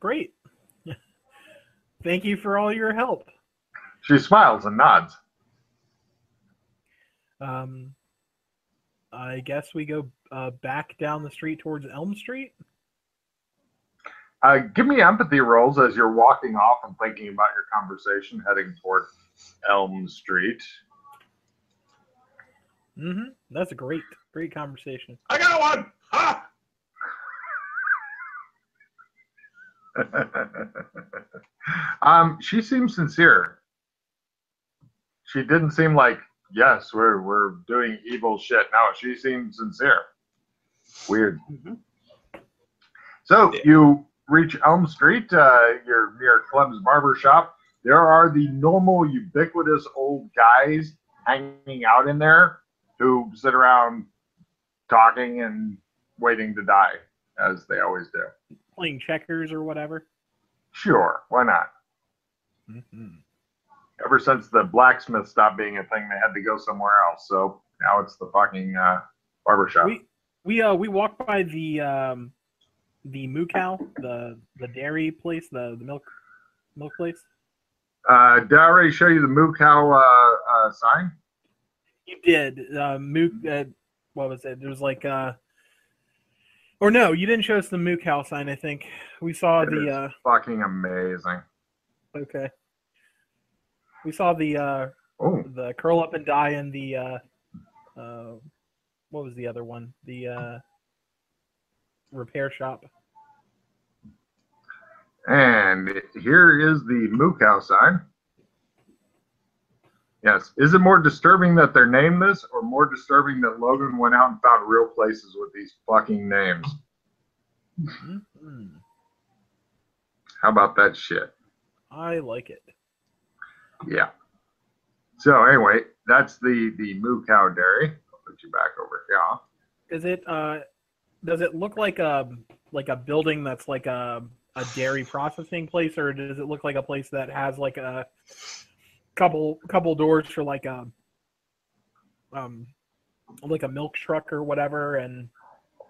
Great. (laughs) Thank you for all your help. She smiles and nods. Um, I guess we go uh, back down the street towards Elm Street. Uh, give me empathy rolls as you're walking off and thinking about your conversation heading toward Elm Street. Mm-hmm. That's a great, great conversation. I got one. Ha! (laughs) um, she seems sincere. she didn't seem like yes, we're we're doing evil shit. No, she seemed sincere. Weird. Mhm. So Yeah. you reach Elm Street. Uh, you're near Clem's Barber Shop. There are the normal, ubiquitous old guys hanging out in there who sit around talking and waiting to die, as they always do. Playing checkers or whatever. Sure, why not? Mhm. Ever since the blacksmith stopped being a thing, they had to go somewhere else. So now it's the fucking uh, barber shop. We we uh we walked by the um the moo cow, the the dairy place, the the milk milk place. Uh, did I already show you the moo cow uh, uh, sign? You did. Uh, moo. Uh, what was it? It was like uh. Or no, you didn't show us the moo cow sign. I think we saw It the uh. Fucking amazing. Okay. We saw the uh Oh, the curl up and die and the uh uh what was the other one? The uh repair shop. And here is the moo cow sign. Yes. Is it more disturbing that they're named this, or more disturbing that Logan went out and found real places with these fucking names? Mhm. How about that shit? I like it. Yeah. So anyway, that's the the moo cow dairy. I'll put you back over here. Is it uh does it look like a like a building that's like a a dairy processing place or does it look like a place that has like a couple couple doors for like a um like a milk truck or whatever and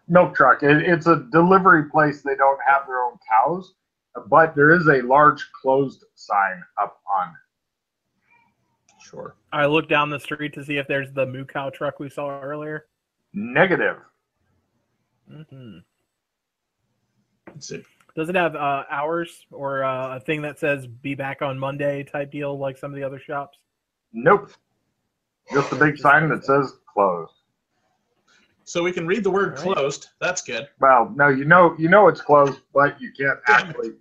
milk truck. It, it's a delivery place. They don't have their own cows, but there is a large closed sign up on. Sure. I look down the street to see if there's the moo cow truck we saw earlier. Negative. mm-hmm. Let's see. Does it have uh, hours or uh, a thing that says "be back on Monday" type deal like some of the other shops? Nope. Just a big sign that says closed. So we can read the word All right. closed. That's good. Well, no, you know, you know it's closed, but you can't actually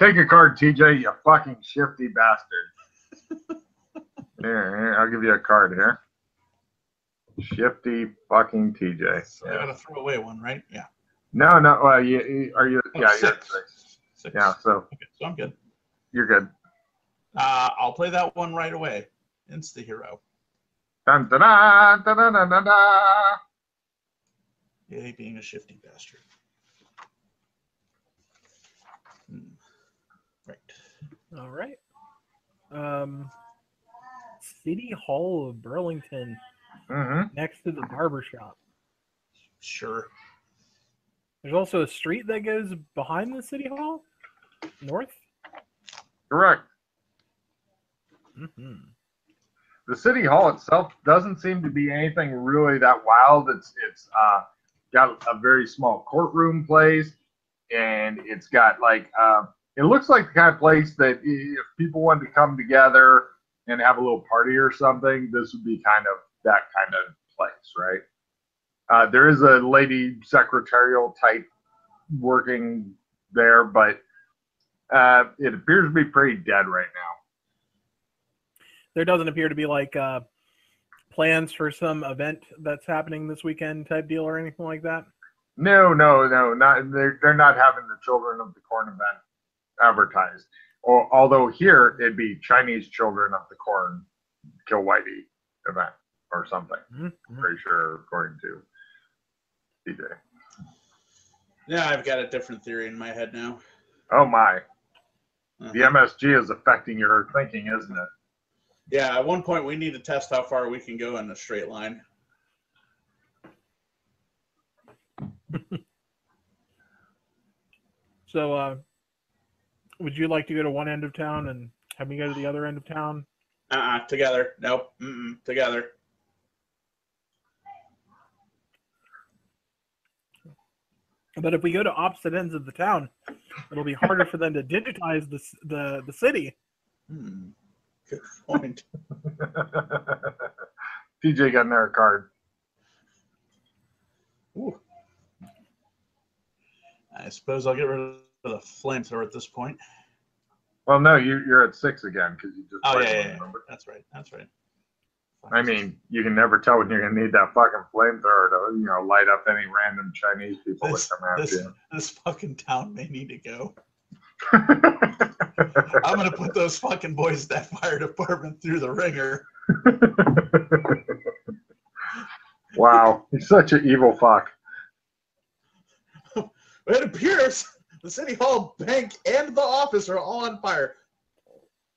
take a card, TJ. You fucking shifty bastard. (laughs) here, here, I'll give you a card here. Shifty fucking TJ. So I Yeah. gotta throw away one, right? Yeah. No, no. Uh, you, you- are you? Oh, yeah, you're six. six. Six. Yeah, so Okay, so I'm good. you're good. Uh, I'll play that one right away. Insta hero. Dun, da, da, da, da, da, da, da. Yay, being a shifty bastard. Hmm. Right. All right. Um, City Hall of Burlington, Mhm. next to the barber shop. Sure. There's also a street that goes behind the City Hall, north. Correct. hmm The city hall itself doesn't seem to be anything really that wild. It's it's uh, got a very small courtroom place, and it's got like uh, it looks like the kind of place that if people wanted to come together and have a little party or something, this would be kind of that kind of place, right? Uh, there is a lady secretarial type working there, but uh, it appears to be pretty dead right now. There doesn't appear to be like uh, plans for some event that's happening this weekend type deal or anything like that. No, no, no, not they're they're not having the Children of the Corn event advertised. Or although here it'd be Chinese Children of the Corn Kill Whitey event or something. Mhm. Pretty sure according to TJ. Yeah, I've got a different theory in my head now. Oh my, Uh-huh. the MSG is affecting your thinking, isn't it? Yeah, at one point we need to test how far we can go in a straight line. (laughs) So, uh, would you like to go to one end of town and have me go to the other end of town? Uh-uh, together. Nope. Mm-mm, together. But if we go to opposite ends of the town, it'll be harder for them to digitize the the, the city. Hmm. Good point. (laughs) TJ got another card. Ooh. I suppose I'll get rid of the flamethrower at this point. Well, no, you, you're at six again because you just. Oh yeah, yeah, yeah. That's right. That's right. I mean, you can never tell when you're gonna need that fucking flamethrower to, you know, light up any random Chinese people This- that come after this, you. this fucking town may need to go. (laughs) I'm gonna put those fucking boys at that fire department through the ringer. (laughs) wow, he's such an evil fuck. (laughs) It appears the city hall, bank, and the office are all on fire.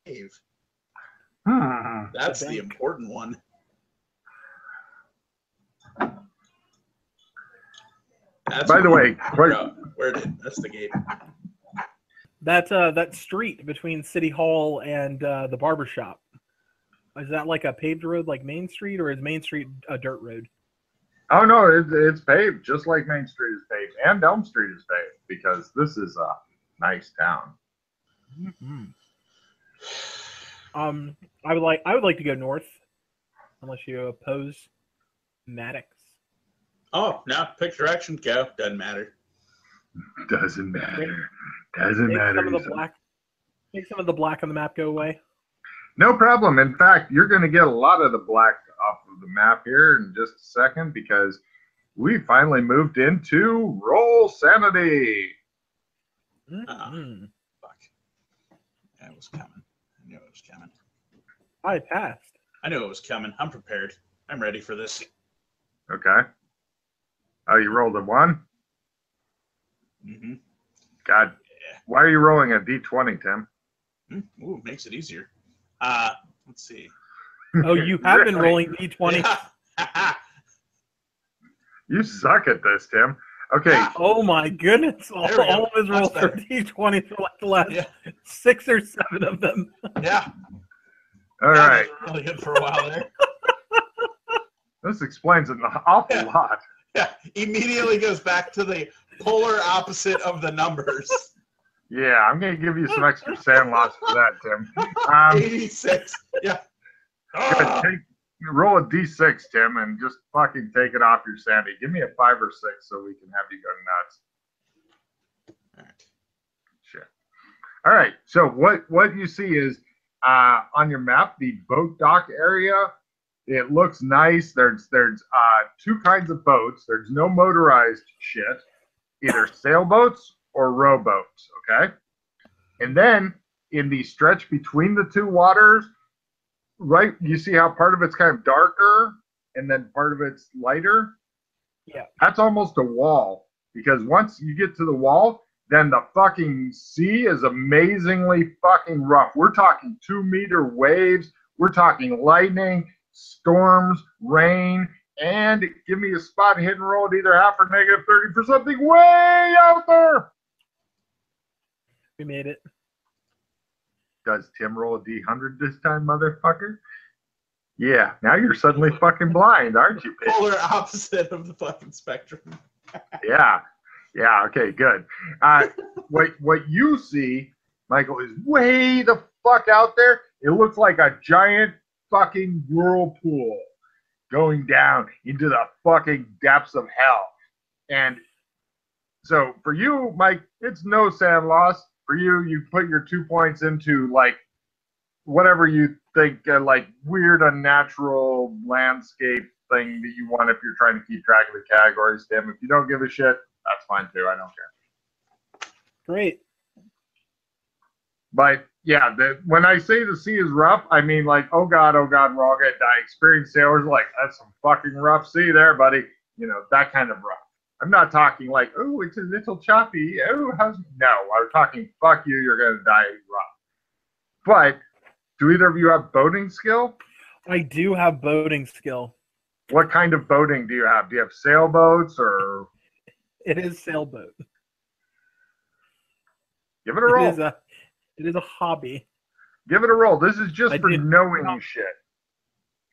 Dave, Hmm. that's The the important one. That's By the way, where, where did that's the gate? That uh, that street between City Hall and uh, the barber shop. Is that like a paved road like Main Street, or is Main Street a dirt road? oh no, it's, it's paved just like Main Street is paved, and Elm Street is paved because this is a nice town. Mm-hmm. Um, I would like I would like to go north, unless you oppose Maddox. Oh, no! pick direction, go. Doesn't matter. Doesn't matter. Doesn't Make matter. some of the black, make some of the black on the map go away. No problem. In fact, you're going to get a lot of the black off of the map here in just a second because we finally moved into roll sanity. Mhm. Fuck. Yeah, it was coming. I knew it was coming. I passed. I knew it was coming. I'm prepared. I'm ready for this. Okay. Oh, you rolled a one? Mm-hmm. God, why are you rolling a d20, Tim? Ooh, makes it easier. Uh, let's see. Oh, you (laughs) have been rolling d20. (laughs) You suck at this, Tim. Okay. Oh my goodness! All, There we go. all of his That's rolls are d20 for like the last Yeah. six or seven of them. yeah. All That really good for a while there. (laughs) This explains an awful Yeah. lot. Yeah. Immediately goes back to the polar opposite of the numbers. Yeah, I'm going to give you some extra SAN loss for that, Tim. Um, (laughs) 86. Yeah. Ah. Take, roll a d6, Tim, and just fucking take it off your sandy. Give me a five or six so we can have you go nuts. All right. Shit. All right. So what what you see is uh, on your map the boat dock area. It looks nice. There's there's uh, two kinds of boats. There's no motorized shit, either sailboats or rowboats. Okay. And then in the stretch between the two waters, right, you see how part of it's kind of darker and then part of it's lighter. Yeah. That's almost a wall because once you get to the wall, then the fucking sea is amazingly fucking rough. We're talking two meter waves. We're talking lightning, storms, rain, and give me a Spot Hidden roll at either half or negative 30 for something way out there. We made it. Does Tim roll a D100 this time, motherfucker? Yeah, now you're suddenly fucking blind, aren't you? (laughs) bitch? Polar opposite of the fucking spectrum. Yeah, yeah. Okay, good. Uh, (laughs) what what you see, Michael, is way the fuck out there. It looks like a giant fucking whirlpool going down into the fucking depths of hell. And so for you, Mike, it's no SAN loss. For you, you put your two points into like whatever you think, uh, like weird, unnatural landscape thing that you want if you're trying to keep track of the categories, Tim. If you don't give a shit, that's fine too. I don't care. Great. But yeah, the, when I say the sea is rough, I mean like, oh god, oh god, we're all gonna die. Experienced sailors are like, that's some fucking rough sea there, buddy. You know that kind of rough. I'm not talking like, oh, it's a little choppy. Oh, how's no? I'm talking, fuck you, you're gonna die rough. But do either of you have boating skill? I do have boating skill. What kind of boating do you have? Do you have sailboats or (laughs) It is sailboat. give it a roll? is a it is a hobby. Give it a roll. This is just I for did knowing not- shit.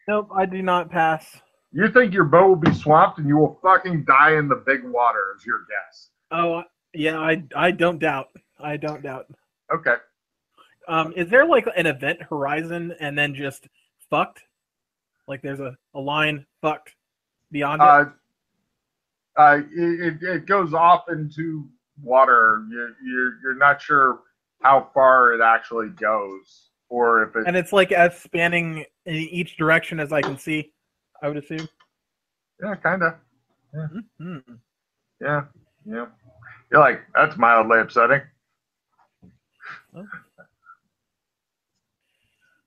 Nope, I do not pass. You think your boat will be swamped and you will fucking die in the big water is your guess. Oh yeah, I I don't doubt. I don't doubt. Okay. Um, is there like an event horizon and then just fucked? Like there's a, a line fucked beyond it? Uh, uh, it, it, goes off into water. You're, you're, you're not sure how far it actually goes, or if it. And it's like as spanning in each direction as I can see. I would assume. yeah, kind of. Hmm. Yeah, yeah. You're like that's mildly upsetting. Oh.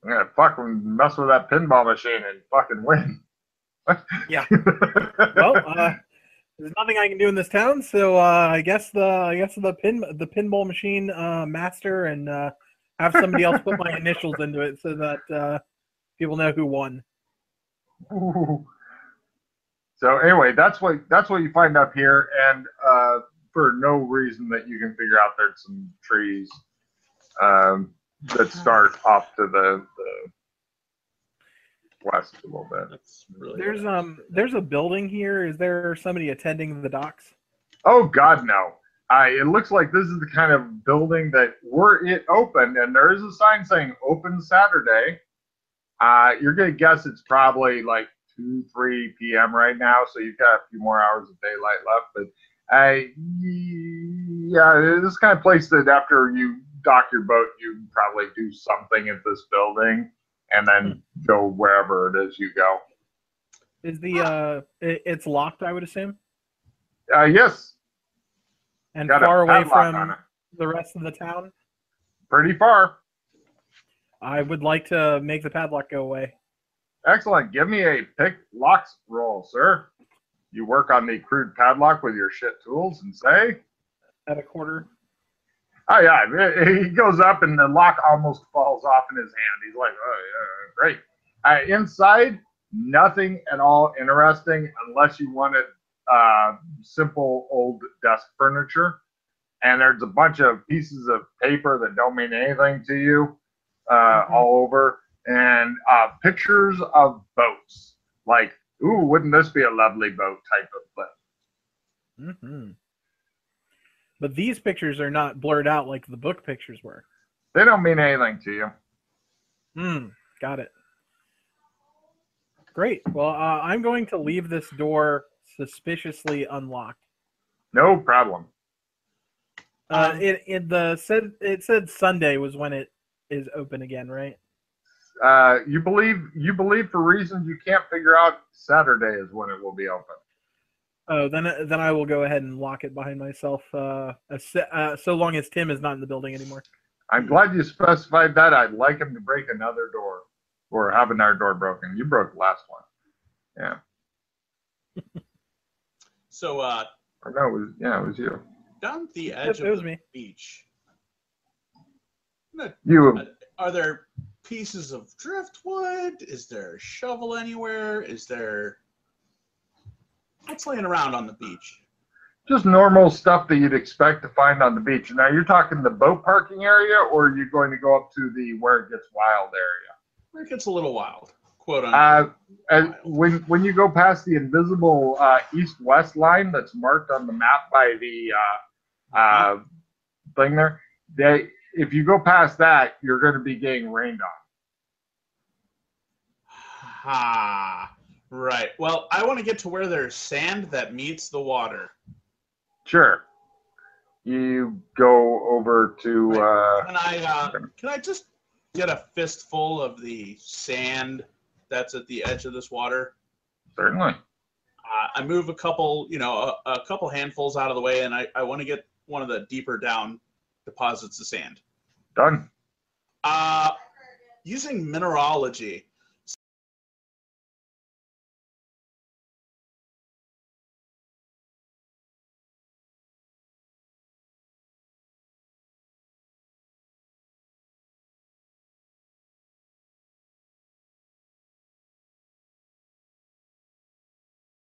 I'm gonna fucking mess with that pinball machine and fucking win. Yeah. (laughs) Well, uh, there's nothing I can do in this town, so uh, I guess the I guess the pin the pinball machine uh, master and uh, have somebody else put my initials into it so that uh, people know who won. Ooh. So anyway, that's what that's what you find up here, and uh, for no reason that you can figure out, there's some trees um, that start off to the, the west a little bit. That's really There's um there's a building here. Is there somebody attending the docks? Oh God, no! I it looks like this is the kind of building that were it open, and there is a sign saying "Open Saturday." Uh, you're gonna guess it's probably like two, three p.m. right now, so you've got a few more hours of daylight left. But I, yeah, this kind of place that after you dock your boat, you probably do something at this building, and then go wherever it is you go. Is the uh it, it's locked? I would assume, Uh, yes, and got far away from the rest of the town. Pretty far. I would like to make the padlock go away. Excellent. Give me a pick locks roll, sir. You work on the crude padlock with your shit tools and say, At a quarter. Oh, yeah. He goes up and the lock almost falls off in his hand. He's like, oh, yeah, great. Uh, inside, nothing at all interesting unless you wanted uh, simple old desk furniture. And there's a bunch of pieces of paper that don't mean anything to you uh, Mhm. all over, and uh, pictures of boats. Like, ooh, wouldn't this be a lovely boat type of flip? hmm But these pictures are not blurred out like the book pictures were. They don't mean anything to you. Hmm. Got it. Great. Well, uh, I'm going to leave this door suspiciously unlocked. No problem. Uh, Um, it, it the said it said Sunday was when it is open again, right? Uh, you believe you believe for reasons you can't figure out. Saturday is when it will be open. Oh, then then I will go ahead and lock it behind myself. Uh, as- uh, so long as Tim is not in the building anymore. I'm glad you specified that. I'd like him to break another door or have another door broken. You broke the last one. Yeah. (laughs) so uh, Or no, it was yeah, it was you. down at the Yep, edge it of was the me. beach. You Are there pieces of driftwood? Is there a shovel anywhere? Is there what's laying around on the beach? just normal stuff that you'd expect to find on the beach. Now you're talking the boat parking area, or are you going to go up to the where it gets wild area? Where it gets a little wild, quote Uh, unquote. and when when you go past the invisible uh, east-west line that's marked on the map by the uh, uh, thing there, they if you go past that, you're going to be getting rained on. Ha. Right. Well, I want to get to where there's sand that meets the water. Sure. You go over to uh, Can I uh, can I just get a fistful of the sand that's at the edge of this water? certainly. Uh, I move a couple, you know, a, a couple handfuls out of the way, and I, I want to get one of the deeper down deposits of sand. Done. Uh, using mineralogy,